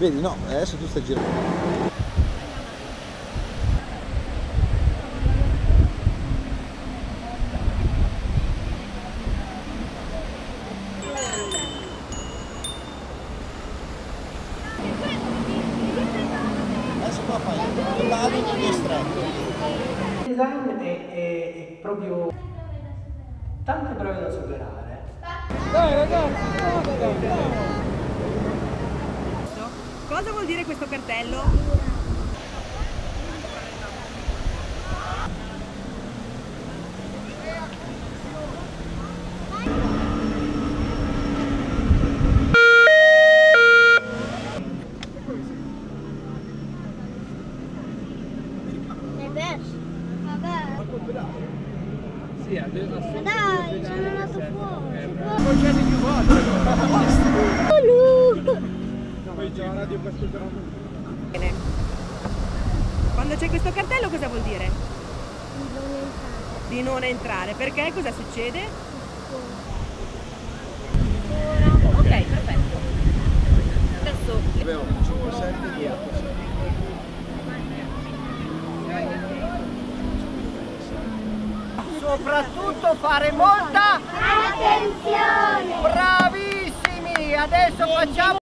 Vedi, no, adesso tu stai girando. Adesso qua fai il design è, è- è proprio tante prove da superare. Cosa vuol dire questo cartello? L'hai perso? Vabbè. Ma dai, sono andato fuori. Bene. Quando c'è questo cartello cosa vuol dire? Di non entrare. Perché? Cosa succede? Ok, perfetto. Adesso Avevo 5, 7 dietro. Soprattutto fare molta Attenzione! bravissimi! Adesso facciamo